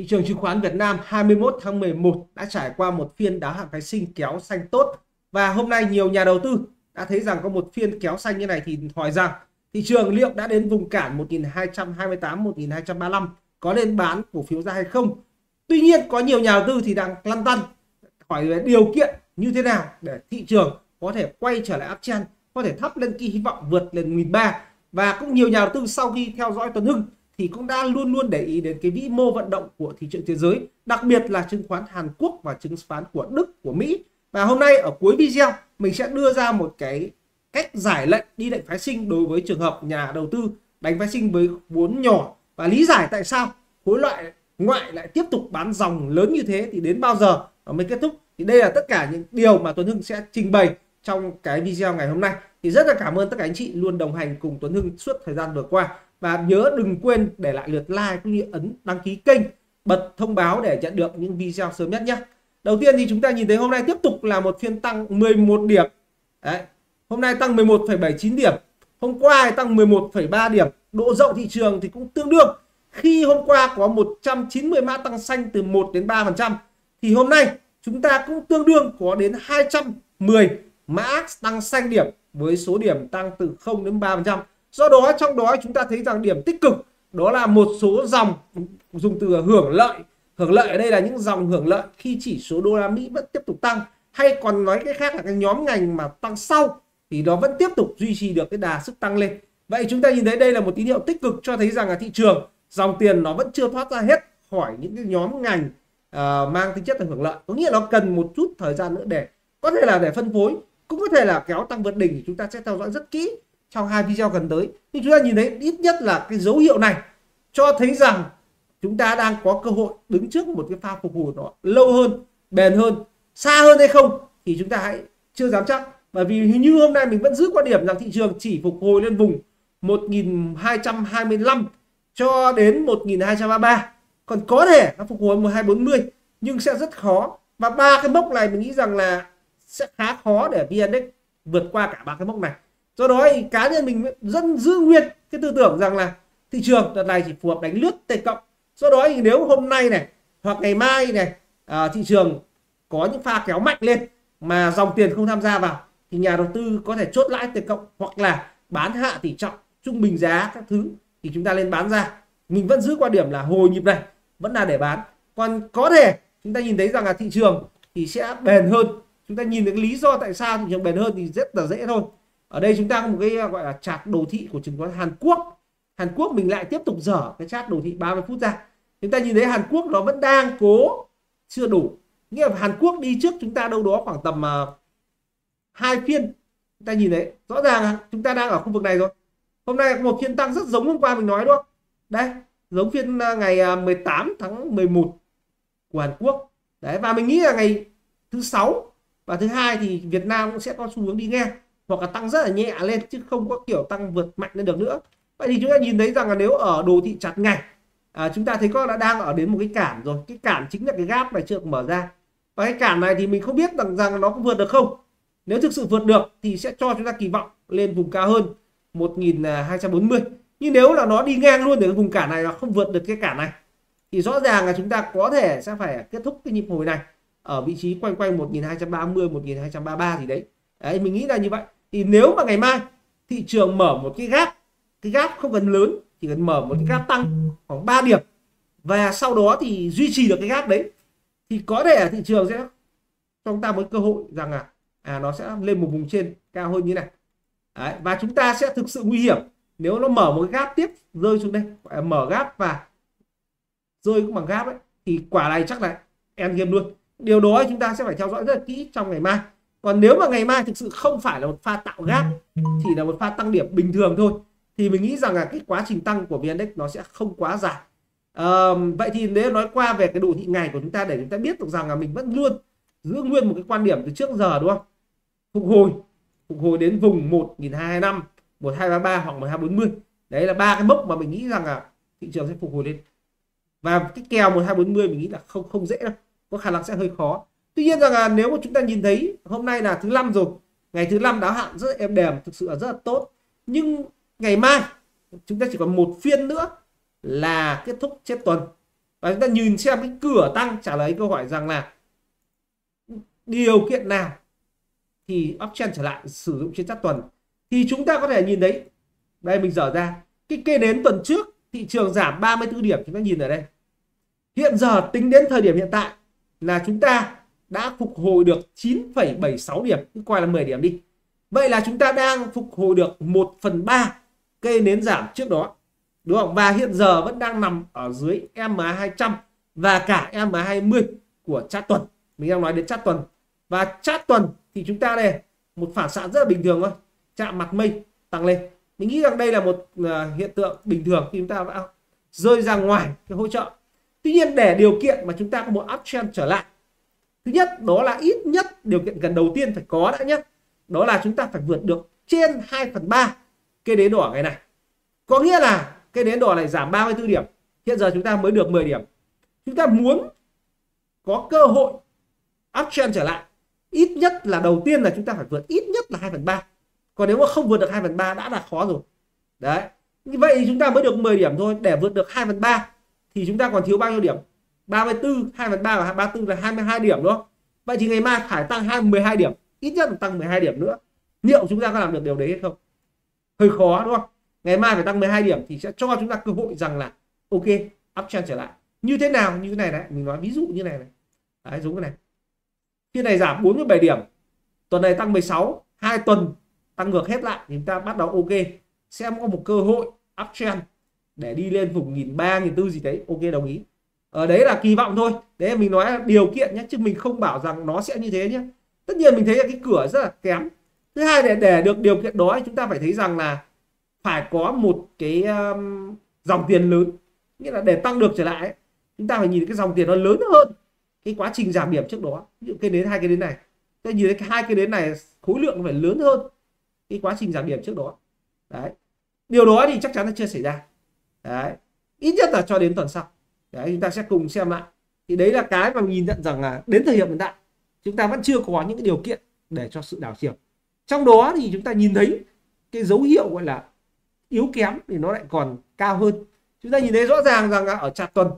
Thị trường chứng khoán Việt Nam 21 tháng 11 đã trải qua một phiên đáo hạn phái sinh kéo xanh tốt và hôm nay nhiều nhà đầu tư đã thấy rằng có một phiên kéo xanh như này thì hỏi rằng thị trường liệu đã đến vùng cản 1228 1235 có nên bán cổ phiếu ra hay không. Tuy nhiên có nhiều nhà đầu tư thì đang lăn tăn hỏi về điều kiện như thế nào để thị trường có thể quay trở lại uptrend, có thể thắp lên kỳ hy vọng vượt lên 1003 và cũng nhiều nhà đầu tư sau khi theo dõi Tuấn Hưng thì cũng đã luôn luôn để ý đến cái vĩ mô vận động của thị trường thế giới, đặc biệt là chứng khoán Hàn Quốc và chứng khoán của Đức, của Mỹ. Và hôm nay ở cuối video mình sẽ đưa ra một cái cách giải lệnh đi lệnh phái sinh đối với trường hợp nhà đầu tư đánh phái sinh với vốn nhỏ. Và lý giải tại sao khối loại ngoại lại tiếp tục bán dòng lớn như thế thì đến bao giờ nó mới kết thúc? Thì đây là tất cả những điều mà Tuấn Hưng sẽ trình bày trong cái video ngày hôm nay. Thì rất là cảm ơn tất cả anh chị luôn đồng hành cùng Tuấn Hưng suốt thời gian vừa qua và nhớ đừng quên để lại lượt like cũng như ấn đăng ký kênh bật thông báo để nhận được những video sớm nhất nhé. Đầu tiên thì chúng ta nhìn thấy hôm nay tiếp tục là một phiên tăng 11 điểm. Đấy. hôm nay tăng 11,79 điểm hôm qua tăng 11,3 điểm. Độ rộng thị trường thì cũng tương đương. Khi hôm qua có 190 mã tăng xanh từ 1 đến 3 phần trăm thì hôm nay chúng ta cũng tương đương có đến 210 mã tăng xanh điểm với số điểm tăng từ 0 đến 3 phần trăm do đó trong đó chúng ta thấy rằng điểm tích cực đó là một số dòng dùng từ hưởng lợi. Hưởng lợi ở đây là những dòng hưởng lợi khi chỉ số đô la Mỹ vẫn tiếp tục tăng. Hay còn nói cái khác là cái nhóm ngành mà tăng sau thì nó vẫn tiếp tục duy trì được cái đà sức tăng lên. Vậy chúng ta nhìn thấy đây là một tín hiệu tích cực cho thấy rằng là thị trường dòng tiền nó vẫn chưa thoát ra hết khỏi những cái nhóm ngành uh, mang tính chất là hưởng lợi. Có nghĩa nó cần một chút thời gian nữa để có thể là để phân phối cũng có thể là kéo tăng vượt đỉnh thì chúng ta sẽ theo dõi rất kỹ trong hai video gần tới. Thì chúng ta nhìn thấy ít nhất là cái dấu hiệu này cho thấy rằng chúng ta đang có cơ hội đứng trước một cái pha phục hồi nó lâu hơn, bền hơn, xa hơn hay không thì chúng ta hãy chưa dám chắc. Bởi vì như hôm nay mình vẫn giữ quan điểm rằng thị trường chỉ phục hồi lên vùng 1225 cho đến 1233 còn có thể nó phục hồi 1240 nhưng sẽ rất khó. Và ba cái mốc này mình nghĩ rằng là sẽ khá khó để VNX vượt qua cả ba cái mốc này do đó thì cá nhân mình dân giữ nguyên cái tư tưởng rằng là thị trường đợt này chỉ phù hợp đánh lướt t cộng. Do đó thì nếu hôm nay này hoặc ngày mai này à, thị trường có những pha kéo mạnh lên mà dòng tiền không tham gia vào thì nhà đầu tư có thể chốt lãi t cộng hoặc là bán hạ tỷ trọng trung bình giá các thứ thì chúng ta lên bán ra. Mình vẫn giữ quan điểm là hồi nhịp này vẫn là để bán. Còn có thể chúng ta nhìn thấy rằng là thị trường thì sẽ bền hơn. Chúng ta nhìn được lý do tại sao thị trường bền hơn thì rất là dễ thôi ở đây chúng ta có một cái ờ, gọi là chart đồ thị của chứng khoán Hàn Quốc. Hàn Quốc mình lại tiếp tục dở cái chart đồ thị 30 phút ra. Chúng ta nhìn thấy Hàn Quốc nó vẫn đang cố chưa đủ. Nghĩa là Hàn Quốc đi trước chúng ta đâu đó khoảng tầm uh, hai phiên. Chúng ta nhìn thấy rõ ràng chúng ta đang ở khu vực này rồi. Hôm nay có một phiên tăng rất giống hôm qua mình nói đúng không? Đây giống phiên ờ, ngày 18 tháng 11 của Hàn Quốc. Đấy và mình nghĩ là ngày thứ sáu và thứ hai thì Việt Nam cũng sẽ có xu hướng đi ngang hoặc là tăng rất là nhẹ lên chứ không có kiểu tăng vượt mạnh lên được nữa. Vậy thì chúng ta nhìn thấy rằng là nếu ở đồ thị chặt ngày à, chúng ta thấy có đã đang ở đến một cái cản rồi. Cái cản chính là cái gap này chưa được mở ra. Và cái cản này thì mình không biết rằng rằng nó có vượt được không. Nếu thực sự vượt được thì sẽ cho chúng ta kỳ vọng lên vùng cao hơn 1240 nhưng nếu là nó đi ngang luôn để vùng cản này nó không vượt được cái cản này. Thì rõ ràng là chúng ta có thể sẽ phải kết thúc cái nhịp hồi này ở vị trí quanh quanh 1230 1233 gì đấy. Đấy mình nghĩ là như vậy thì nếu mà ngày mai thị trường mở một cái gap cái gap không cần lớn chỉ cần mở một cái gap tăng khoảng 3 điểm và sau đó thì duy trì được cái gap đấy thì có thể thị trường sẽ cho chúng ta một cơ hội rằng là à nó sẽ lên một vùng trên cao hơn như này. Đấy, và chúng ta sẽ thực sự nguy hiểm nếu nó mở một cái gap tiếp rơi xuống đây mở gap và rơi cũng bằng gap ấy thì quả này chắc là end game luôn. Điều đó chúng ta sẽ phải theo dõi rất là kỹ trong ngày mai còn nếu mà ngày mai thực sự không phải là một pha tạo gap thì là một pha tăng điểm bình thường thôi. Thì mình nghĩ rằng là cái quá trình tăng của VN-Index nó sẽ không quá dài. À, vậy thì nếu nói qua về cái đồ thị ngày của chúng ta để chúng ta biết được rằng là mình vẫn luôn giữ nguyên một cái quan điểm từ trước giờ đúng không? Phục hồi phục hồi đến vùng 1225 1233 hoặc 1240 đấy là ba cái mốc mà mình nghĩ rằng là thị trường sẽ phục hồi lên. Và cái kèo 1240 mình nghĩ là không không dễ đâu. Có khả năng sẽ hơi khó tuy nhiên rằng là nếu mà chúng ta nhìn thấy hôm nay là thứ năm rồi, ngày thứ năm đáo hạn rất êm đềm, thực sự là rất là tốt. Nhưng ngày mai, chúng ta chỉ còn một phiên nữa là kết thúc chết tuần. Và chúng ta nhìn xem cái cửa tăng trả lời câu hỏi rằng là điều kiện nào thì uptrend trở lại sử dụng trên chart tuần. Thì chúng ta có thể nhìn thấy, đây mình dở ra, cái kê đến tuần trước, thị trường giảm 34 điểm, chúng ta nhìn ở đây. Hiện giờ tính đến thời điểm hiện tại là chúng ta đã phục hồi được 9,76 điểm. Cứ coi là 10 điểm đi. Vậy là chúng ta đang phục hồi được 1 phần 3 cây nến giảm trước đó. Đúng không? Và hiện giờ vẫn đang nằm ở dưới MA 200 và cả MA 20 của chat tuần. Mình đang nói đến chat tuần. Và chat tuần thì chúng ta đây một phản xạ rất là bình thường thôi. Chạm mặt mây tăng lên. Mình nghĩ rằng đây là một à, hiện tượng bình thường khi chúng ta đã rơi ra ngoài cái hỗ trợ. Tuy nhiên để điều kiện mà chúng ta có một uptrend trở lại thứ nhất, đó là ít nhất điều kiện cần đầu tiên phải có đã nhé đó là chúng ta phải vượt được trên 2 phần 3 cây đế đỏ ngày này. Có nghĩa là cây đế đỏ này giảm 34 điểm, hiện giờ chúng ta mới được 10 điểm. Chúng ta muốn có cơ hội uptrend trở lại, ít nhất là đầu tiên là chúng ta phải vượt ít nhất là 2 phần 3 còn nếu mà không vượt được 2 phần 3 đã là khó rồi. Đấy, như vậy thì chúng ta mới được 10 điểm thôi. Để vượt được 2 phần 3 thì chúng ta còn thiếu bao nhiêu điểm? 34 2 phần 3 và 34 là 22 điểm đúng không? Vậy thì ngày mai phải tăng 2 12 điểm. Ít nhất là tăng 12 điểm nữa. Liệu chúng ta có làm được điều đấy hay không? Hơi khó đúng không? Ngày mai phải tăng 12 điểm thì sẽ cho chúng ta cơ hội rằng là ok uptrend trở lại. Như thế nào? Như thế này đấy mình nói ví dụ như này này. Đấy, giống cái này. Phiên này giảm 47 điểm. Tuần này tăng 16 hai tuần tăng ngược hết lại thì chúng ta bắt đầu ok xem có một cơ hội uptrend để đi lên vùng 1.300, 1.400 gì đấy. Ok đồng ý ở đấy là kỳ vọng thôi. Đấy mình nói là điều kiện nhé chứ mình không bảo rằng nó sẽ như thế nhé. Tất nhiên mình thấy là cái cửa rất là kém. Thứ hai để để được điều kiện đó chúng ta phải thấy rằng là phải có một cái um, dòng tiền lớn. Nghĩa là để tăng được trở lại chúng ta phải nhìn cái dòng tiền nó lớn hơn cái quá trình giảm điểm trước đó. Ví dụ cái đến hai cái đến này. Tôi nhìn thấy hai cái đến này khối lượng phải lớn hơn cái quá trình giảm điểm trước đó. Đấy. Điều đó thì chắc chắn là chưa xảy ra. Đấy. Ít nhất là cho đến tuần sau đấy chúng ta sẽ cùng xem lại. Thì đấy là cái mà mình nhìn nhận rằng là đến thời điểm hiện tại chúng ta vẫn chưa có những cái điều kiện để cho sự đảo chiều. Trong đó thì chúng ta nhìn thấy cái dấu hiệu gọi là yếu kém thì nó lại còn cao hơn. Chúng ta nhìn thấy rõ ràng rằng là ở chặt tuần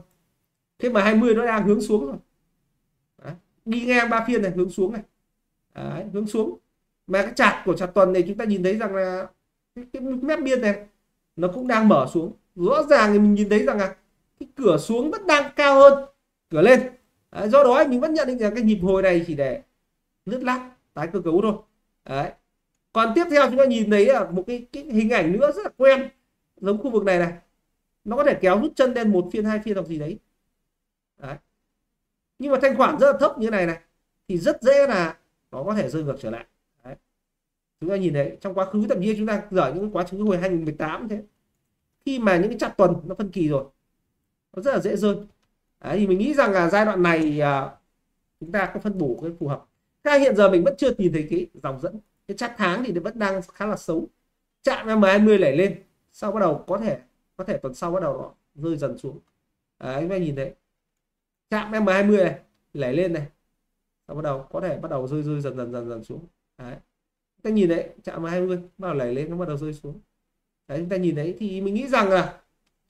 khi mà 20 nó đang hướng xuống rồi. Đấy. đi ngang ba phiên này hướng xuống này. Đấy, hướng xuống. Mà cái chặt của chặt tuần này chúng ta nhìn thấy rằng là cái, cái mép biên này nó cũng đang mở xuống. Rõ ràng thì mình nhìn thấy rằng là cái cửa xuống vẫn đang cao hơn cửa lên Đấy, do đó mình vẫn nhận định rằng cái nhịp hồi này chỉ để lướt lắc tái cơ cấu thôi Đấy. còn tiếp theo chúng ta nhìn thấy là một cái, cái hình ảnh nữa rất là quen giống khu vực này này nó có thể kéo rút chân lên một phiên hai phiên hoặc gì đấy. đấy nhưng mà thanh khoản rất là thấp như này này thì rất dễ là nó có thể rơi ngược trở lại đấy. chúng ta nhìn thấy trong quá khứ thậm chí chúng ta dở những quá khứ hồi 2018 thế khi mà những cái chặt tuần nó phân kỳ rồi nó rất là dễ rơi. Đấy, thì mình nghĩ rằng là giai đoạn này à, chúng ta có phân bổ cái phù hợp. Thế hiện giờ mình vẫn chưa tìm thấy cái dòng dẫn. Cái chắc tháng thì vẫn đang khá là xấu. Chạm M20 lẻ lên sau bắt đầu có thể có thể tuần sau bắt đầu nó rơi dần xuống. Đấy chúng ta nhìn thấy. Chạm M20 này lẻ lên này sau bắt đầu có thể bắt đầu rơi rơi dần dần dần dần xuống. Đấy. Chúng ta nhìn đấy chạm M20 bắt đầu lẻ lên nó bắt đầu rơi xuống. Đấy chúng ta nhìn thấy thì mình nghĩ rằng là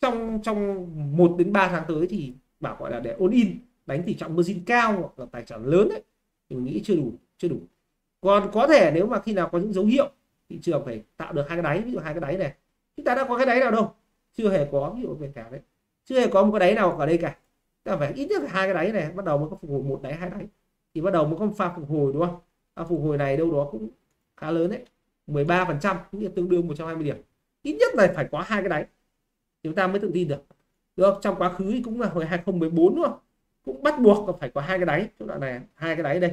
trong trong 1 đến 3 tháng tới thì bảo gọi là để ôn in, đánh tỷ trọng margin cao hoặc là tài sản lớn đấy thì mình nghĩ chưa đủ chưa đủ. Còn có thể nếu mà khi nào có những dấu hiệu thị trường phải tạo được hai cái đáy, ví dụ hai cái đáy này, chúng ta đã có cái đáy nào đâu? Chưa hề có, ví dụ về cả đấy. Chưa hề có một cái đáy nào ở đây cả. Ta phải ít nhất là hai cái đáy này, bắt đầu mới có phục hồi một đáy, hai đáy. Thì bắt đầu mới có pha phục hồi, đúng không? Pha phục hồi này đâu đó cũng khá lớn đấy 13 phần trăm, cũng như tương đương 120 điểm. Ít nhất là phải có hai cái đáy chúng ta mới tự tin được. Được không? trong quá khứ thì cũng là hồi 2014 đúng không? Cũng bắt buộc là phải có hai cái đáy. Chỗ đoạn này, hai cái đáy đây.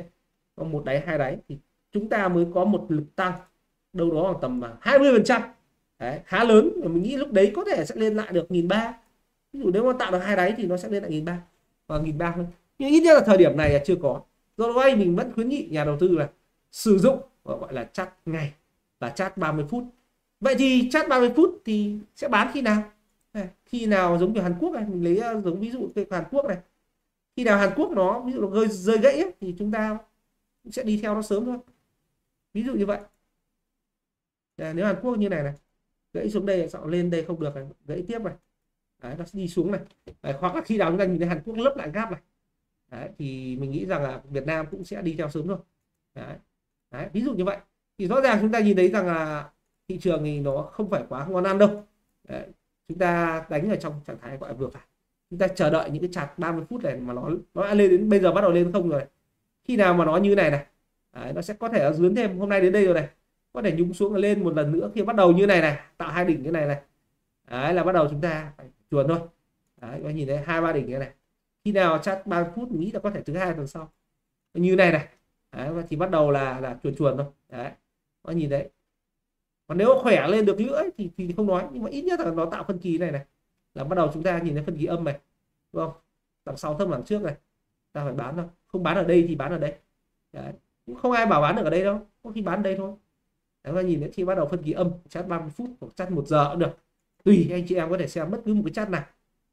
Có một đáy, hai đáy. Thì chúng ta mới có một lực tăng. Đâu đó khoảng tầm 20 phần trăm. Khá lớn. Và mình nghĩ lúc đấy có thể sẽ lên lại được nghìn ba ví dụ nếu mà tạo được hai đáy thì nó sẽ lên lại nghìn ba và nghìn ba hơn. Nhưng ít nhất là thời điểm này là chưa có. Do đó mình vẫn khuyến nghị nhà đầu tư là sử dụng, gọi là chat ngày là chat 30 phút. Vậy thì chat 30 phút thì sẽ bán khi nào? Khi nào giống như Hàn Quốc này mình lấy ờ, giống ví dụ cái Hàn Quốc này. Khi nào Hàn Quốc nó ví dụ nó rơi, rơi gãy ấy, thì chúng ta sẽ đi theo nó sớm thôi. Ví dụ như vậy. Để nếu Hàn Quốc như này này gãy xuống đây sợ lên đây không được này gãy tiếp này. Đấy, nó sẽ đi xuống này. Đấy, hoặc là khi nào chúng ta nhìn thấy Hàn Quốc lấp lại gap này đấy, thì mình nghĩ rằng là Việt Nam cũng sẽ đi theo sớm thôi. Đấy. Đấy, ví dụ như vậy. Thì rõ ràng chúng ta nhìn thấy rằng là thị trường thì nó không phải quá ngon ăn đâu. Đấy chúng ta đánh ở trong trạng thái gọi là vừa phải. Chúng ta chờ đợi những cái chặt 30 phút này mà nó nó đã lên đến bây giờ bắt đầu lên không rồi. Khi nào mà nó như này này đấy, nó sẽ có thể dướn thêm. Hôm nay đến đây rồi này có thể nhúng xuống lên một lần nữa. Khi bắt đầu như này này tạo hai đỉnh như này này đấy là bắt đầu chúng ta phải chuồn thôi. Đấy các nhìn thấy hai ba đỉnh như này khi nào chat 30 phút nghĩ là có thể thứ hai tuần sau. Như này này đấy, thì bắt đầu là là chuồn chuồn thôi. Đấy có nhìn đấy còn nếu khỏe lên được nữa thì thì không nói, nhưng mà ít nhất là nó tạo phân kỳ này này. Là bắt đầu chúng ta nhìn thấy phân kỳ âm này, đúng không? Đằng sau thấp, đằng trước này. Ta phải bán thôi. Không bán ở đây thì bán ở đây. Đấy. cũng không ai bảo bán được ở đây đâu. Có khi bán đây thôi. Chúng ta nhìn thấy khi bắt đầu phân kỳ âm, chat 30 phút hoặc chat một giờ cũng được. Tùy, anh chị em có thể xem bất cứ một cái chat nào.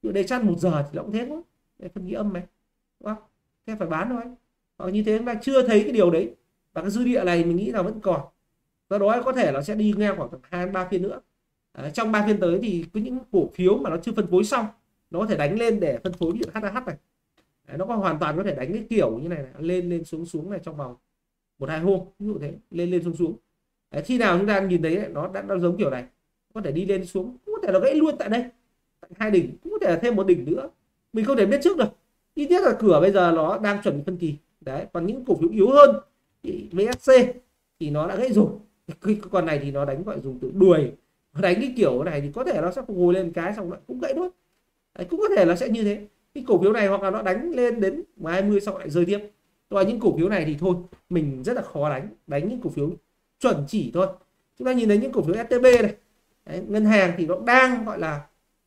Như đây chat một giờ thì nó cũng thế thôi. Đây, phân kỳ âm này, đúng không? Thế phải bán thôi. Hoặc như thế, chúng ta chưa thấy cái điều đấy. Và cái dư địa này mình nghĩ là vẫn còn do đó có thể nó sẽ đi ngang khoảng hai ba phiên nữa. À, trong ba phiên tới thì có những cổ phiếu mà nó chưa phân phối xong nó có thể đánh lên để phân phối điện HH này. À, nó có hoàn toàn có thể đánh cái kiểu như này, này lên lên xuống xuống này trong vòng một hai hôm ví dụ thế lên lên xuống xuống. À, khi nào chúng ta nhìn thấy nó đã nó giống kiểu này có thể đi lên xuống cũng có thể nó gãy luôn tại đây tại hai đỉnh cũng có thể là thêm một đỉnh nữa. Mình không thể biết trước được. Ít nhất là cửa bây giờ nó đang chuẩn bị phân kỳ. Đấy còn những cổ phiếu yếu hơn thì VSC thì nó đã gãy rồi cái con này thì nó đánh gọi dùng từ đuổi. Nó đánh cái kiểu này thì có thể nó sẽ phục hồi lên cái xong lại cũng gãy luôn đấy, cũng có thể là sẽ như thế. Cái cổ phiếu này hoặc là nó đánh lên đến 20 xong lại rơi tiếp. Và những cổ phiếu này thì thôi mình rất là khó đánh. Đánh những cổ phiếu chuẩn chỉ thôi. Chúng ta nhìn thấy những cổ phiếu STB này. Đấy, ngân hàng thì nó đang gọi là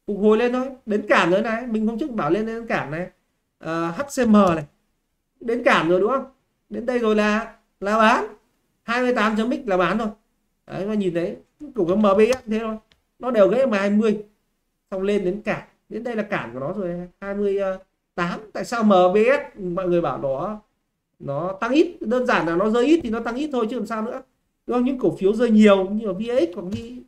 phục hồi lên thôi. Đến cản nữa này mình hôm trước bảo lên đến cản này. Ờ, uh, HCM này. Đến cản rồi đúng không? Đến đây rồi là là bán. 28 chấm x là bán thôi. Đấy, mà nhìn thấy cổ phiếu MBS thế thôi. Nó đều gãy mà 20 xong lên đến cản. Đến đây là cản của nó rồi. 28 tại sao MBS mọi người bảo nó nó tăng ít? Đơn giản là nó rơi ít thì nó tăng ít thôi chứ làm sao nữa. Đúng không? Những cổ phiếu rơi nhiều như là VX hoặc đi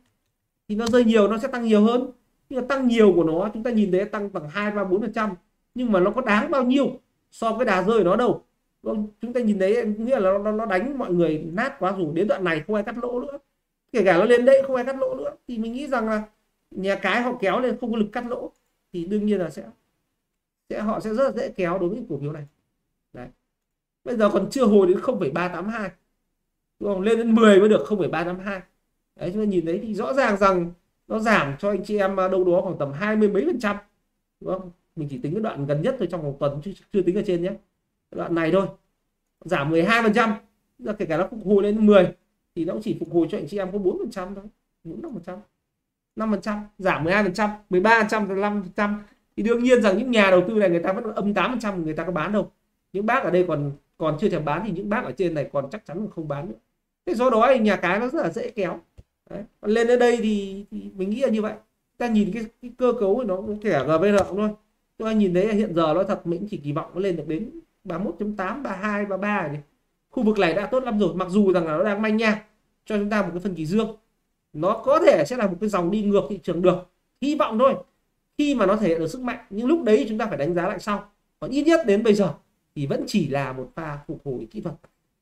thì nó rơi nhiều, nó sẽ tăng nhiều hơn. Nhưng mà tăng nhiều của nó, chúng ta nhìn thấy tăng bằng hai, ba, bốn phần trăm. Nhưng mà nó có đáng bao nhiêu so với đà rơi của nó đâu? Vâng, chúng ta nhìn thấy nghĩa là nó, nó đánh mọi người nát quá rồi đến đoạn này không ai cắt lỗ nữa. Kể cả nó lên đấy không ai cắt lỗ nữa. Thì mình nghĩ rằng là nhà cái họ kéo lên không có lực cắt lỗ. Thì đương nhiên là sẽ sẽ họ sẽ rất là dễ kéo đối với cổ phiếu này. Đấy. Bây giờ còn chưa hồi đến 0,382 đúng không? Lên đến 10 mới được 0,382 đấy chúng ta nhìn thấy thì rõ ràng rằng nó giảm cho anh chị em à, đâu đó khoảng tầm hai mươi mấy phần trăm. Đúng không? Mình chỉ tính cái đoạn gần nhất thôi trong một tuần chứ chưa tính ở trên nhé đoạn này thôi. Giảm 12 phần trăm. Kể cả nó phục hồi lên 10 thì nó cũng chỉ phục hồi cho anh chị em có 4 phần trăm thôi. 4 5 phần trăm. 5 phần trăm. Giảm 12 phần trăm. 13 phần trăm 5 phần trăm. Thì đương nhiên rằng những nhà đầu tư này người ta vẫn âm 8 phần trăm người ta có bán đâu. Những bác ở đây còn còn chưa thèm bán thì những bác ở trên này còn chắc chắn là không bán nữa. Thế do đó thì nhà cái nó rất là dễ kéo. Đấy. Còn lên đến đây thì, thì mình nghĩ là như vậy. Ta nhìn cái, cái cơ cấu của nó cũng kể GVR thôi. Tôi nhìn thấy hiện giờ nó thật mình chỉ kỳ vọng nó lên được đến 31.8 32 33 này. Khu vực này đã tốt lắm rồi mặc dù rằng là nó đang manh nha cho chúng ta một cái phần kỳ dương. Nó có thể sẽ là một cái dòng đi ngược thị trường được. Hy vọng thôi khi mà nó thể hiện được sức mạnh nhưng lúc đấy chúng ta phải đánh giá lại sau. Còn ít nhất đến bây giờ thì vẫn chỉ là một pha phục hồi kỹ thuật.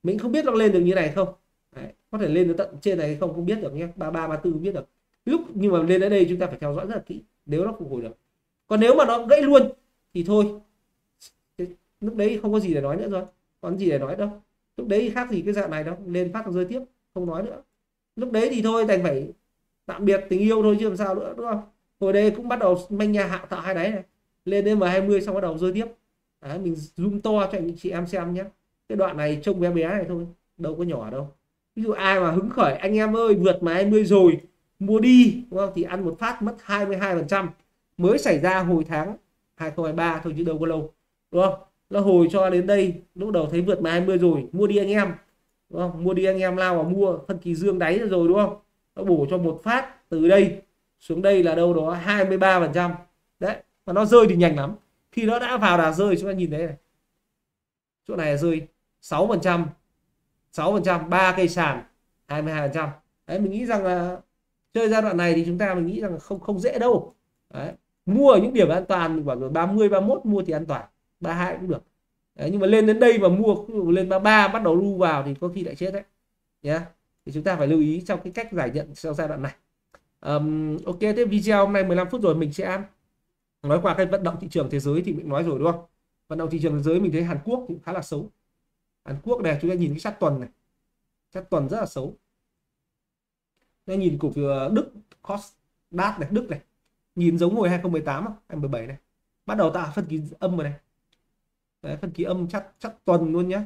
Mình không biết nó lên được như này không? Đấy, có thể lên đến tận trên này không không biết được nhé. Ba ba ba tư biết được. Lúc nhưng mà lên đến đây chúng ta phải theo dõi rất là kỹ nếu nó phục hồi được. Còn nếu mà nó gãy luôn thì thôi lúc đấy không có gì để nói nữa rồi. Còn gì để nói đâu. Lúc đấy khác gì cái dạng này đâu. Lên phát rơi tiếp không nói nữa. Lúc đấy thì thôi đành phải tạm biệt tình yêu thôi chứ làm sao nữa đúng không? Hồi đây cũng bắt đầu manh nhà hạ tạo hai đáy này. Lên đến M20 xong bắt đầu rơi tiếp. Đấy, mình zoom to cho anh chị em xem nhé. Cái đoạn này trông bé bé này thôi đâu có nhỏ đâu. Ví dụ ai mà hứng khởi anh em ơi vượt mà 20 rồi mua đi đúng không? Thì ăn một phát mất 22 phần trăm. Mới xảy ra hồi tháng 2023 thôi chứ đâu có lâu đúng không? Nó hồi cho đến đây, lúc đầu thấy vượt mà 20 rồi, mua đi anh em. Đúng không? Mua đi anh em lao vào mua, phân kỳ dương đáy rồi, đúng không? Nó bổ cho một phát từ đây, xuống đây là đâu đó 23 phần trăm. Đấy, mà nó rơi thì nhanh lắm. Khi nó đã vào đà rơi, chúng ta nhìn thấy này. Chỗ này là rơi 6 phần trăm 6 phần trăm, ba cây sàn 22 phần trăm. Đấy, mình nghĩ rằng là chơi giai đoạn này thì chúng ta mình nghĩ rằng không không dễ đâu. Đấy, mua ở những điểm an toàn, khoảng rồi 30 31 mua thì an toàn. 32 cũng được. Đấy, nhưng mà lên đến đây mà mua lên 33 bắt đầu lưu vào thì có khi lại chết đấy. Nhé thì chúng ta phải lưu ý trong cái cách giải nhận trong giai đoạn này. Um, ok thế video hôm nay 15 phút rồi mình sẽ nói qua cái vận động thị trường thế giới thì mình nói rồi đúng không? Vận động thị trường thế giới mình thấy Hàn Quốc cũng khá là xấu. Hàn Quốc này chúng ta nhìn cái sát tuần này. Sát tuần rất là xấu. Chúng ta nhìn cổ phiếu ờ, Đức cost đát này Đức này. Nhìn giống hồi 2018 không 2017 này. Bắt đầu tạo phân kỳ âm rồi này. Đấy, phân kỳ âm chắc chắc tuần luôn nhé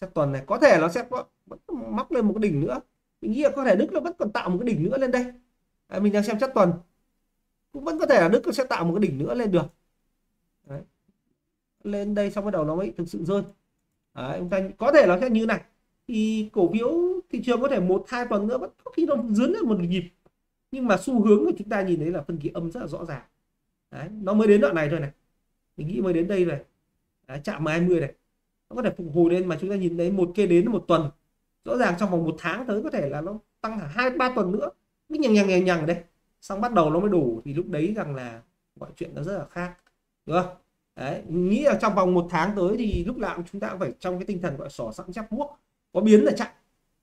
chắc tuần này. Có thể nó sẽ vẫn móc lên một cái đỉnh nữa. Mình nghĩ là có thể Đức nó vẫn còn tạo một cái đỉnh nữa lên đây. Đấy, mình đang xem chắc tuần. Cũng vẫn có thể là Đức nó sẽ tạo một cái đỉnh nữa lên được. Đấy. lên đây xong bắt đầu nó mới thực sự rơi. Đấy, chúng ta có thể nó sẽ như này. Thì cổ phiếu thị trường có thể một hai tuần nữa vẫn có khi nó dướn lên một nhịp. Nhưng mà xu hướng của chúng ta nhìn thấy là phân kỳ âm rất là rõ ràng. Đấy, nó mới đến đoạn này thôi này. Mình nghĩ mới đến đây rồi. Đấy, chạm 20 này. Nó có thể phục hồi lên mà chúng ta nhìn thấy một cây đến một tuần. Rõ ràng trong vòng một tháng tới có thể là nó tăng cả hai ba tuần nữa. Cứ nhằng nhằng nhằng nhằng đây. Xong bắt đầu nó mới đủ thì lúc đấy rằng là mọi chuyện nó rất là khác. Đúng không? Đấy nghĩ là trong vòng một tháng tới thì lúc nào chúng ta cũng phải trong cái tinh thần gọi sỏ sẵn chắp muốc. Có biến là chặn.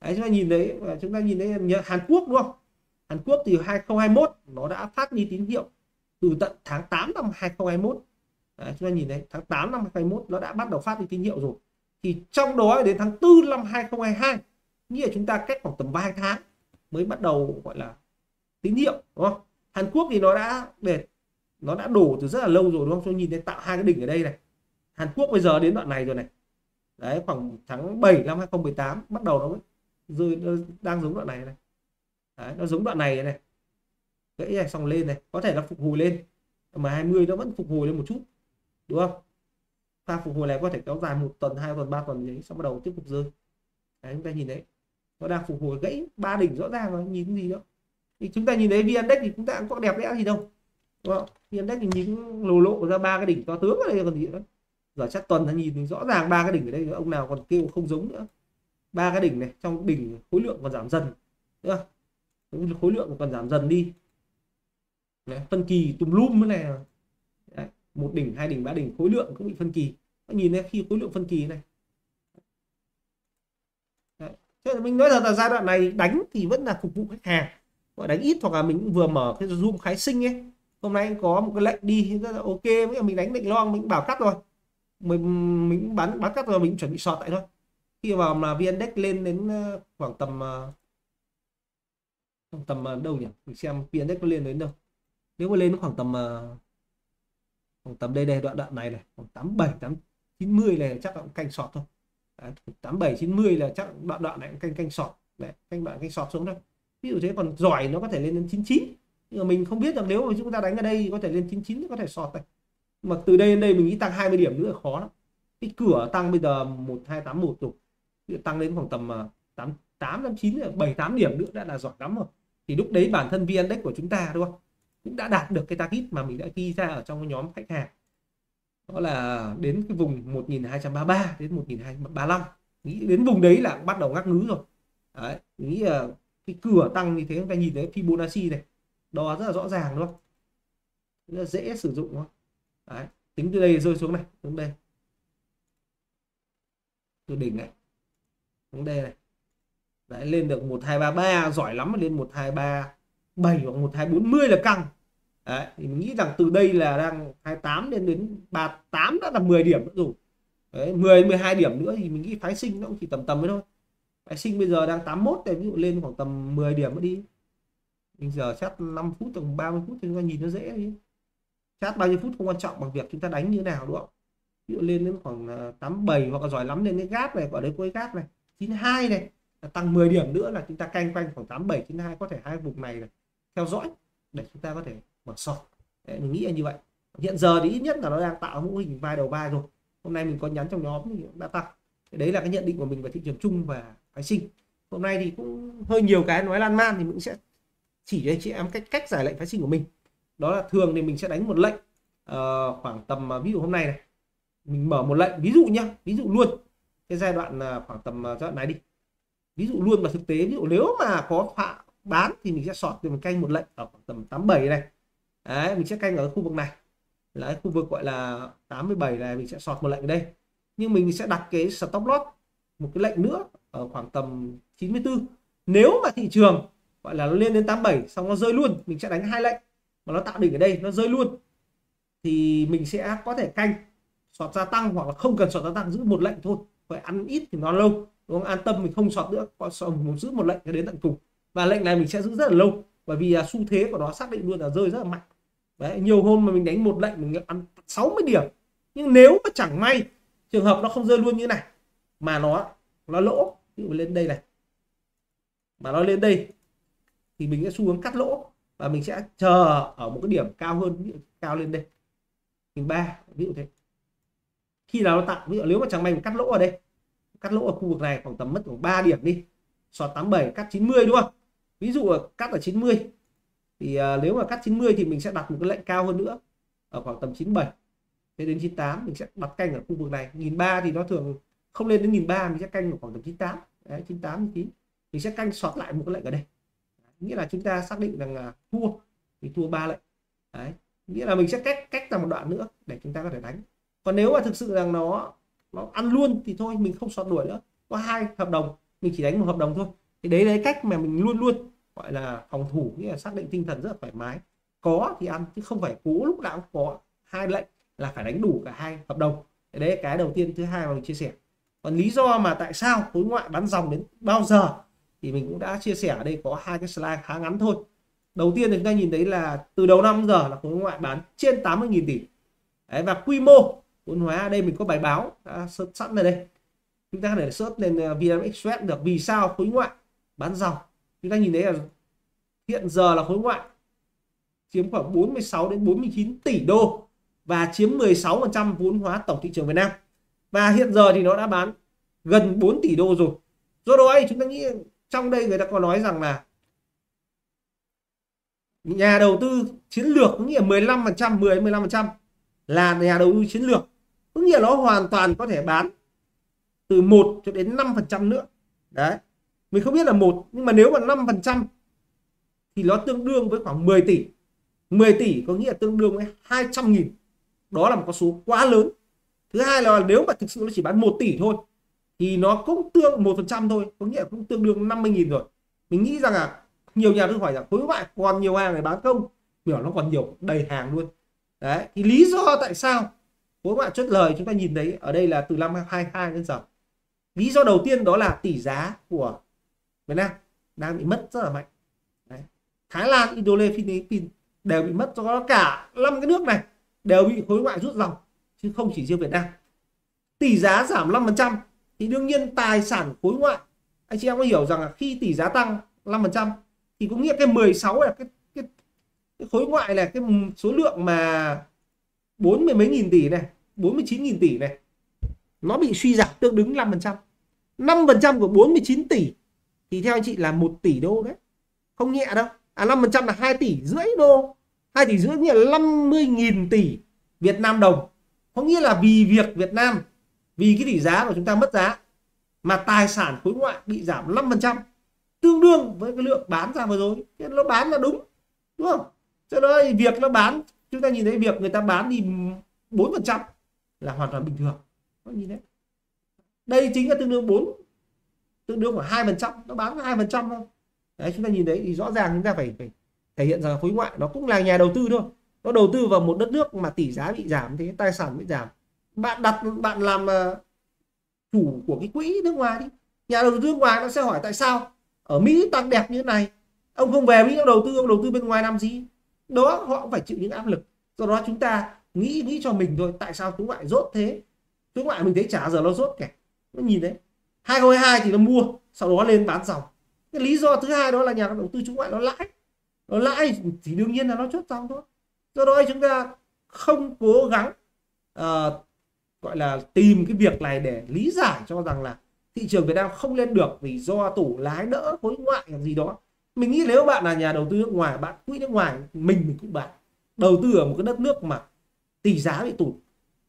Đấy chúng ta nhìn thấy chúng ta nhìn thấy Hàn Quốc đúng không? Hàn Quốc thì 2021 nó đã phát đi tín hiệu từ tận tháng 8 năm 2021 đấy, chúng ta nhìn thấy tháng 8 năm 2021 nó đã bắt đầu phát đi tín hiệu rồi thì trong đó đến tháng 4 năm 2022 nghĩa là chúng ta cách khoảng tầm 3 tháng mới bắt đầu gọi là tín hiệu đúng không Hàn Quốc thì nó đã để nó đã đổ từ rất là lâu rồi đúng không? Tôi nhìn thấy tạo hai cái đỉnh ở đây này. Hàn Quốc bây giờ đến đoạn này rồi này. Đấy khoảng tháng 7 năm 2018 bắt đầu nó mới rồi nó đang giống đoạn này này. Đấy, nó giống đoạn này này. Gãy này xong lên này, có thể nó phục hồi lên. Mà 20 nó vẫn phục hồi lên một chút. Đúng không? Pha phục hồi này có thể kéo dài một tuần, hai tuần, ba tuần đấy xong bắt đầu tiếp tục rơi. Đấy chúng ta nhìn đấy. Nó đang phục hồi gãy ba đỉnh rõ ràng rồi, nhìn gì đó. Thì chúng ta nhìn thấy VN Index thì chúng ta cũng có đẹp đẽ gì đâu đúng không index thì nhìn lồ lộ ra ba cái đỉnh to tướng ở đây còn gì nữa giờ chắc tuần nó nhìn rõ ràng ba cái đỉnh ở đây ông nào còn kêu không giống nữa ba cái đỉnh này trong đỉnh khối lượng còn giảm dần nữa khối lượng còn giảm dần đi Đấy, phân kỳ tùm lum cái này một đỉnh, hai đỉnh, ba đỉnh, khối lượng cũng bị phân kỳ. Nhìn thấy khi khối lượng phân kỳ này. Đấy. Thế mình nói rằng là giai đoạn này đánh thì vẫn là phục vụ khách hàng. Gọi đánh ít hoặc là mình cũng vừa mở cái zoom khái sinh ấy. Hôm nay có một cái lệnh đi, rất là ok. Với mình đánh lệnh long, mình bảo cắt rồi. Mình mình bán bán cắt rồi, mình chuẩn bị sọt tại thôi. Khi vào mà vn index lên đến ờ, khoảng tầm ờ, khoảng tầm ờ, đâu nhỉ? Mình xem vn index nó lên đến đâu. Nếu mà lên khoảng tầm khoảng tầm đây đây đoạn đoạn này này khoảng tám bảy tám chín mươi này chắc là cũng canh sọt thôi. Đấy, 87 90 là chắc đoạn đoạn này cũng canh canh sọt. Đấy canh đoạn canh sọt xuống thôi. Ví dụ thế còn giỏi nó có thể lên đến 99 nhưng mà mình không biết rằng nếu mà chúng ta đánh ở đây có thể lên 99 có thể sọt này. Mà từ đây đến đây mình nghĩ tăng 20 điểm nữa là khó lắm. Cái cửa tăng bây giờ 1281 rồi. Tăng đến khoảng tầm 8 8 năm 9 7 8 điểm nữa đã là giỏi lắm rồi. Thì lúc đấy bản thân VN Index của chúng ta đúng không? Cũng đã đạt được cái target mà mình đã ghi ra ở trong cái nhóm khách hàng. Đó là đến cái vùng 1233 đến 1235 nghĩ đến vùng đấy là bắt đầu ngắc ngứ rồi. Đấy nghĩ là cái cửa tăng như thế chúng ta nhìn thấy Fibonacci này đo rất là rõ ràng luôn rất là dễ sử dụng đúng không? Đấy. tính từ đây rơi xuống này xuống đây. Từ đỉnh này xuống đây này. Đấy, lên được 1233 giỏi lắm mà lên 7 hoặc 1240 là căng. Đấy, thì mình nghĩ rằng từ đây là đang 28 đến đến 38 đã là 10 điểm nữa rồi. Đấy, 10 12 điểm nữa thì mình nghĩ phái sinh nó cũng chỉ tầm tầm ấy thôi. Phái sinh bây giờ đang 81 thì ví dụ lên khoảng tầm 10 điểm nữa đi. Mình giờ chắc 5 phút tầm 30 phút thì chúng ta nhìn nó dễ đi. Chat bao nhiêu phút không quan trọng bằng việc chúng ta đánh như thế nào đúng không? Ví dụ lên đến khoảng à, 87 hoặc là giỏi lắm lên cái gáp này ở đấy cuối gáp này 92 này tăng 10 điểm nữa là chúng ta canh quanh khoảng 87 92 có thể hai vùng này, này theo dõi để chúng ta có thể mở sọt. Đấy, mình nghĩ là như vậy. Hiện giờ thì ít nhất là nó đang tạo mô hình vai đầu vai rồi. Hôm nay mình có nhắn trong nhóm thì đã tăng đấy là cái nhận định của mình về thị trường chung và phái sinh. Hôm nay thì cũng hơi nhiều cái nói lan man thì mình sẽ chỉ cho anh chị em cách cách giải lệnh phái sinh của mình. Đó là thường thì mình sẽ đánh một lệnh uh, khoảng tầm uh, ví dụ hôm nay này mình mở một lệnh ví dụ nhá ví dụ luôn. Cái giai đoạn uh, khoảng tầm uh, giai đoạn này đi. Ví dụ luôn mà thực tế ví dụ nếu mà có phạm bán thì mình sẽ sọt từ một canh một lệnh ở khoảng tầm 87 này. Đấy, mình sẽ canh ở khu vực này. Là khu vực gọi là 87 này, mình sẽ sọt một lệnh ở đây. Nhưng mình sẽ đặt cái stop loss, một cái lệnh nữa ở khoảng tầm 94 nếu mà thị trường gọi là nó lên đến 87 xong nó rơi luôn, mình sẽ đánh hai lệnh mà nó tạo đỉnh ở đây, nó rơi luôn. Thì mình sẽ có thể canh, sọt gia tăng hoặc là không cần sọt gia tăng, giữ một lệnh thôi. Phải ăn ít thì nó lâu, đúng không? an tâm mình không sọt nữa, có sọt giữ một lệnh cho đến tận cùng và lệnh này mình sẽ giữ rất là lâu bởi vì xu thế của nó xác định luôn là rơi rất là mạnh. Đấy, nhiều hôm mà mình đánh một lệnh mình ăn 60 điểm. Nhưng nếu mà chẳng may trường hợp nó không rơi luôn như này mà nó nó lỗ ví dụ lên đây này mà nó lên đây thì mình sẽ xu hướng cắt lỗ và mình sẽ chờ ở một cái điểm cao hơn ví dụ cao lên đây. Hình ba ví dụ thế. Khi nào nó tạo ví dụ nếu mà chẳng may mình cắt lỗ ở đây cắt lỗ ở khu vực này khoảng tầm mất khoảng 3 điểm đi sọt 87 cắt 90 đúng không? Ví dụ cắt ở 90 thì uh, nếu mà cắt 90 thì mình sẽ đặt một cái lệnh cao hơn nữa ở khoảng tầm 97 thế đến 98 mình sẽ đặt canh ở khu vực này. Nghìn ba thì nó thường không lên đến nghìn ba mình sẽ canh ở khoảng tầm 98 đấy 98 chín mình sẽ canh sọt lại một cái lệnh ở đây. Nghĩa là chúng ta xác định rằng là thua thì thua ba lệnh. Đấy nghĩa là mình sẽ cách cách ra một đoạn nữa để chúng ta có thể đánh. Còn nếu mà thực sự rằng nó nó ăn luôn thì thôi mình không sọt đuổi nữa. Có hai hợp đồng mình chỉ đánh một hợp đồng thôi. Thì đấy đấy cách mà mình luôn luôn gọi là phòng thủ nghĩa là xác định tinh thần rất là thoải mái. Có thì ăn chứ không phải cố lúc nào cũng có. Hai lệnh là phải đánh đủ cả hai hợp đồng. Đấy cái đầu tiên thứ hai mà mình chia sẻ. Còn lý do mà tại sao khối ngoại bán dòng đến bao giờ thì mình cũng đã chia sẻ ở đây có hai cái slide khá ngắn thôi. Đầu tiên thì chúng ta nhìn thấy là từ đầu năm giờ là khối ngoại bán trên 80.000 tỷ. Đấy, và quy mô vốn hóa ở đây mình có bài báo đã sẵn ở đây. Chúng ta có thể search lên ờ, được vì sao khối ngoại bán dòng chúng ta nhìn thấy là hiện giờ là khối ngoại chiếm khoảng 46 đến 49 tỷ đô và chiếm 16% vốn hóa tổng thị trường Việt Nam. Và hiện giờ thì nó đã bán gần 4 tỷ đô rồi. Do đó chúng ta nghĩ trong đây người ta có nói rằng là nhà đầu tư chiến lược, có nghĩa 15% 10 15% là nhà đầu tư chiến lược. Có nghĩa nó hoàn toàn có thể bán từ 1 cho đến 5% nữa. Đấy mình không biết là một, nhưng mà nếu mà 5 phần trăm thì nó tương đương với khoảng 10 tỷ. 10 tỷ có nghĩa là tương đương với 200 nghìn. Đó là một con số quá lớn. Thứ hai là nếu mà thực sự nó chỉ bán 1 tỷ thôi, thì nó cũng tương một phần trăm thôi, có nghĩa là cũng tương đương 50 nghìn rồi. Mình nghĩ rằng là nhiều nhà tôi hỏi rằng khối ngoại còn nhiều hàng để bán không? Biểu nó còn nhiều, đầy hàng luôn. Đấy, thì lý do tại sao khối ngoại chốt lời chúng ta nhìn thấy ở đây là từ năm 22 đến giờ. Lý do đầu tiên đó là tỷ giá của Việt Nam đang bị mất rất là mạnh. Đấy. Thái Lan Indonesia Philippines đều bị mất cho cả năm cái nước này đều bị khối ngoại rút dòng chứ không chỉ riêng Việt Nam. Tỷ giá giảm 5% thì đương nhiên tài sản khối ngoại anh chị em có hiểu rằng là khi tỷ giá tăng 5% thì có nghĩa cái 16 là cái, cái, cái khối ngoại là cái số lượng mà bốn mươi mấy nghìn tỷ này 49 nghìn tỷ này nó bị suy giảm tương ứng 5% 5% của 49 tỷ thì theo anh chị là 1 tỷ đô đấy. Không nhẹ đâu. À 5% là 2 tỷ rưỡi đô. 2 tỷ rưỡi nghĩa là 50.000 tỷ Việt Nam đồng. Có nghĩa là vì việc Việt Nam, vì cái tỷ giá của chúng ta mất giá, mà tài sản khối ngoại bị giảm 5% tương đương với cái lượng bán ra vừa rồi. Thế nó bán là đúng đúng không? Cho nên việc nó bán, chúng ta nhìn thấy việc người ta bán đi 4% là hoàn toàn bình thường. Nó nhìn đấy đây chính là tương đương 4 tương đương khoảng hai phần trăm nó bán hai phần trăm thôi. Đấy chúng ta nhìn thấy thì rõ ràng chúng ta phải, phải thể hiện rằng khối ngoại nó cũng là nhà đầu tư thôi. Nó đầu tư vào một đất nước mà tỷ giá bị giảm thì tài sản bị giảm. Bạn đặt bạn làm uh, chủ của cái quỹ nước ngoài đi. Nhà đầu tư nước ngoài nó sẽ hỏi tại sao? Ở Mỹ tăng đẹp như thế này. Ông không về Mỹ ông đầu tư ông đầu tư bên ngoài làm gì? Đó họ cũng phải chịu những áp lực. Do đó chúng ta nghĩ nghĩ cho mình thôi tại sao chúng ngoại rốt thế? Chúng ngoại mình thấy trả giờ nó rốt kẻ nó nhìn đấy. 2022 thì nó mua sau đó lên bán dòng. Cái lý do thứ hai đó là nhà đầu tư chứng khoán nó lãi. Nó lãi thì đương nhiên là nó chốt dòng thôi. Do đó chúng ta không cố gắng uh, gọi là tìm cái việc này để lý giải cho rằng là thị trường Việt Nam không lên được vì do tủ lái đỡ khối ngoại hoặc gì đó. Mình nghĩ nếu bạn là nhà đầu tư nước ngoài bạn quỹ nước ngoài mình mình cũng bán. Đầu tư ở một cái đất nước mà tỷ giá bị tụt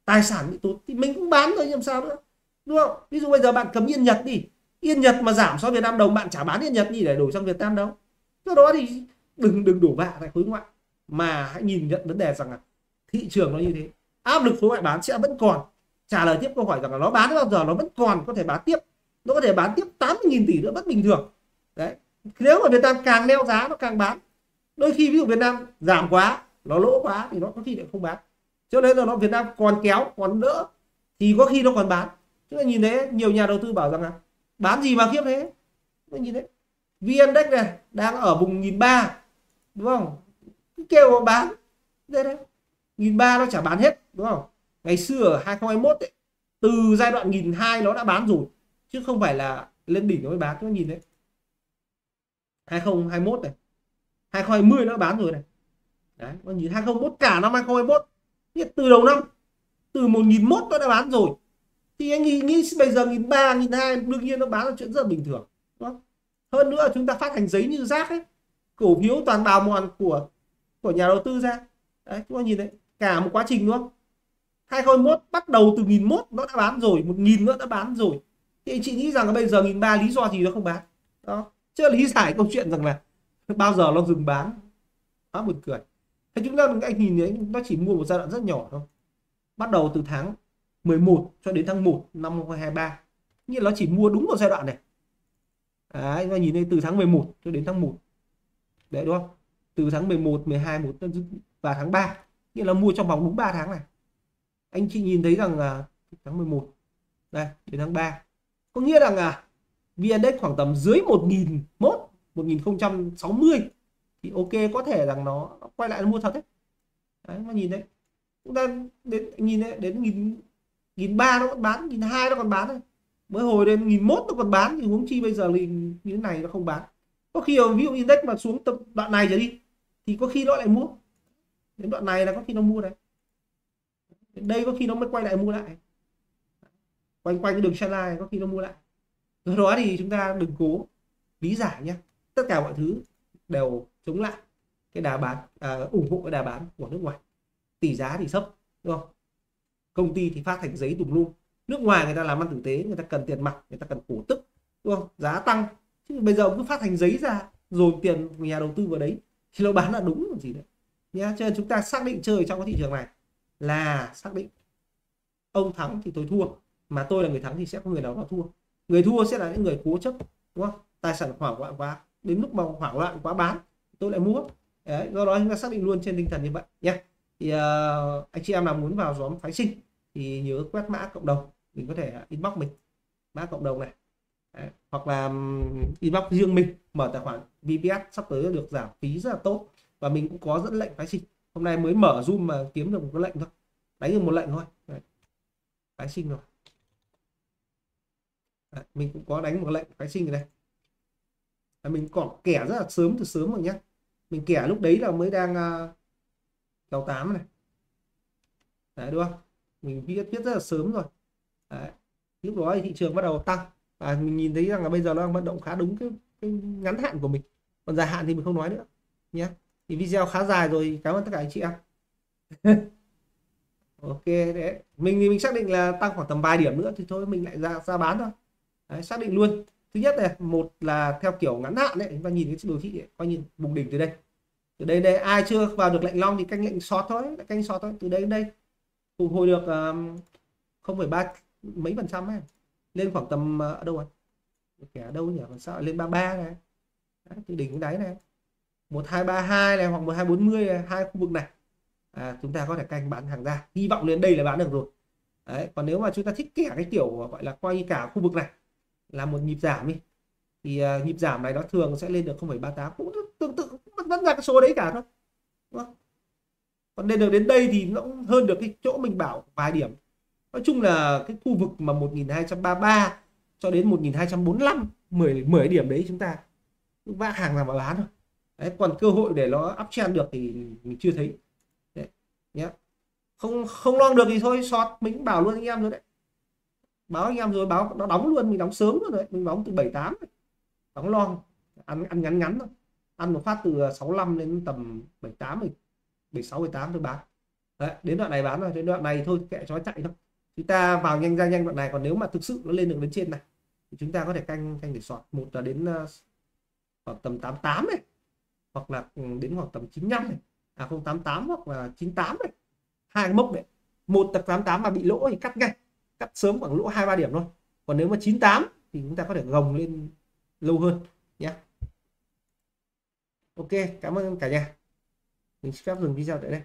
tài sản bị tụt thì mình cũng bán thôi làm sao nữa đúng không? Ví dụ bây giờ bạn cấm yên nhật đi. Yên nhật mà giảm so với việt nam đồng, bạn chả bán yên nhật đi để đổi sang việt nam đâu. Do đó thì đừng đừng đổ vạ tại khối ngoại. Mà hãy nhìn nhận vấn đề rằng là thị trường nó như thế. Áp lực khối ngoại bán sẽ vẫn còn. Trả lời tiếp câu hỏi rằng là nó bán bao giờ, nó vẫn còn có thể bán tiếp. Nó có thể bán tiếp 80.000 tỷ nữa bất bình thường. Đấy. Nếu mà Việt Nam càng leo giá, nó càng bán. Đôi khi ví dụ Việt Nam giảm quá, nó lỗ quá thì nó có khi lại không bán. Cho nên là nó Việt Nam còn kéo, còn đỡ. Thì có khi nó còn bán chứ là nhìn thấy nhiều nhà đầu tư bảo rằng là bán gì mà khiếp thế. Nó nhìn thấy vn index này đang ở vùng nghìn ba đúng không? Cứ kêu mà bán. Đây đấy. Nghìn ba nó chả bán hết đúng không? Ngày xưa ở 2021 ấy, từ giai đoạn nghìn hai nó đã bán rồi chứ không phải là lên đỉnh nó mới bán. Nó nhìn đấy 2021 này 2020 nó bán rồi này. Đấy con nhìn 2021 cả năm 2021 từ đầu năm từ 1001 nó đã bán rồi thì anh nghĩ, nghĩ bây giờ nghìn ba nghìn hai đương nhiên nó bán là chuyện rất là bình thường đúng không? hơn nữa chúng ta phát hành giấy như rác ấy cổ phiếu toàn bào mòn của của nhà đầu tư ra. Đấy chúng ta nhìn đấy cả một quá trình luôn 2021 bắt đầu từ nghìn mốt nó đã bán rồi một nghìn nữa đã bán rồi. Thì anh chị nghĩ rằng là bây giờ nghìn ba lý do gì nó không bán đó. Chưa lý giải câu chuyện rằng là bao giờ nó dừng bán. Quá buồn cười. Thế chúng ta anh nhìn thấy nó chỉ mua một giai đoạn rất nhỏ thôi. Bắt đầu từ tháng 11 cho đến tháng 1 năm 2023 như nó chỉ mua đúng một giai đoạn này. Đấy nó nhìn đây từ tháng 11 cho đến tháng 1 đấy đúng không? Từ tháng 11 12 1 và tháng 3 nghĩa là mua trong vòng đúng 3 tháng này. Anh chị nhìn thấy rằng là tháng 11 đây đến tháng 3 có nghĩa rằng là VN khoảng tầm dưới 1001 1060 thì ok có thể rằng nó, nó quay lại nó mua thật đấy. Đấy mà nhìn đấy chúng ta đến nhìn đấy, đến nghìn nghìn ba nó còn bán nghìn hai nó còn bán thôi. Mới hồi đến nghìn mốt nó còn bán thì huống chi bây giờ thì như thế này nó không bán. Có khi ví dụ index mà xuống tập đoạn này trở đi thì có khi nó lại mua. Đến đoạn này là có khi nó mua đấy. Đây có khi nó mới quay lại mua lại. Quanh quanh cái đường channel này có khi nó mua lại. Do đó thì chúng ta đừng cố lý giải nhé tất cả mọi thứ đều chống lại cái đà bán à, ủng hộ cái đà bán của nước ngoài. Tỷ giá thì thấp đúng không? Công ty thì phát hành giấy tùm lum. Nước ngoài người ta làm ăn tử tế, người ta cần tiền mặt, người ta cần cổ tức, đúng không? Giá tăng. Chứ bây giờ cứ phát hành giấy ra rồi tiền nhà đầu tư vào đấy, thì nó bán là đúng còn gì đấy nhá, cho nên chúng ta xác định chơi trong cái thị trường này là xác định ông thắng thì tôi thua, mà tôi là người thắng thì sẽ có người nào đó thua. Người thua sẽ là những người cố chấp, đúng không? Tài sản hoảng loạn quá, đến lúc mà hoảng loạn quá bán, tôi lại mua. Đấy, do đó chúng ta xác định luôn trên tinh thần như vậy nhé thì uh, anh chị em nào muốn vào nhóm phái sinh thì nhớ quét mã cộng đồng mình có thể inbox mình mã cộng đồng này đấy. hoặc là inbox riêng mình mở tài khoản VPS sắp tới được giảm phí rất là tốt và mình cũng có dẫn lệnh phái sinh hôm nay mới mở zoom mà kiếm được một cái lệnh thôi đánh được một lệnh thôi đấy. phái sinh rồi đấy. mình cũng có đánh một lệnh phái sinh rồi đây Đấy. mình còn kẻ rất là sớm từ sớm rồi nhé mình kẻ lúc đấy là mới đang uh, 68 này. Đấy đúng không? Mình biết biết rất là sớm rồi. Đấy. lúc đó thì thị trường bắt đầu tăng. Và mình nhìn thấy rằng là bây giờ nó đang vận động khá đúng cái, cái ngắn hạn của mình. Còn dài hạn thì mình không nói nữa. Nhé thì video khá dài rồi cảm ơn tất cả anh chị em ok đấy. Mình thì mình xác định là tăng khoảng tầm vài điểm nữa thì thôi mình lại ra ra bán thôi. Đấy, xác định luôn. Thứ nhất này một là theo kiểu ngắn hạn đấy chúng ta nhìn cái đồ thị ấy, coi nhìn vùng đỉnh từ đây từ đây đây ai chưa vào được lệnh long thì canh lệnh short thôi canh short thôi. Từ đây đến đây phục hồi được không phải ba mấy phần trăm ấy. Lên khoảng tầm ờ, ở đâu rồi kẻ đâu nhỉ? Còn sao lên 33 này. Đấy, từ đỉnh đến đáy này. 1232 này hoặc 1240 này, hai khu vực này. À, chúng ta có thể canh bán hàng ra. Hy vọng đến đây là bán được rồi. Đấy, còn nếu mà chúng ta thích kẻ cái kiểu ờ, gọi là quay cả khu vực này là một nhịp giảm đi. Thì uh, nhịp giảm này nó thường sẽ lên được 0,38 cũng tương tự vẫn, là ra cái số đấy cả thôi. Đúng không? còn lên được đến đây thì nó cũng hơn được cái chỗ mình bảo vài điểm. Nói chung là cái khu vực mà 1233 cho đến 1245 10 10 điểm đấy chúng ta vã hàng là mà bán thôi. Đấy, còn cơ hội để nó uptrend được thì mình chưa thấy. Đấy, nhé không không long được thì thôi sọt mình cũng bảo luôn anh em rồi đấy. Báo anh em rồi báo nó đóng luôn mình đóng sớm rồi đấy. Mình đóng từ 78 đóng long. Ăn ăn ngắn ngắn thôi ăn một phát từ à, 65 lên tầm 78 76 78 tôi bán. Đấy, đến đoạn này bán rồi đến đoạn này thôi kệ chó chạy thôi. Chúng ta vào nhanh ra nhanh đoạn này còn nếu mà thực sự nó lên được đến trên này thì chúng ta có thể canh canh để sọt một là đến à, khoảng tầm 88 này hoặc là ừ, đến khoảng tầm 95 này. À không 88 hoặc là 98 này. Hai cái mốc này. Một tập 88 mà bị lỗ thì cắt ngay. Cắt sớm khoảng lỗ hai ba điểm thôi. Còn nếu mà 98 thì chúng ta có thể gồng lên lâu hơn nhé yeah ok cảm ơn cả nhà. Mình xin phép dừng video tại đây.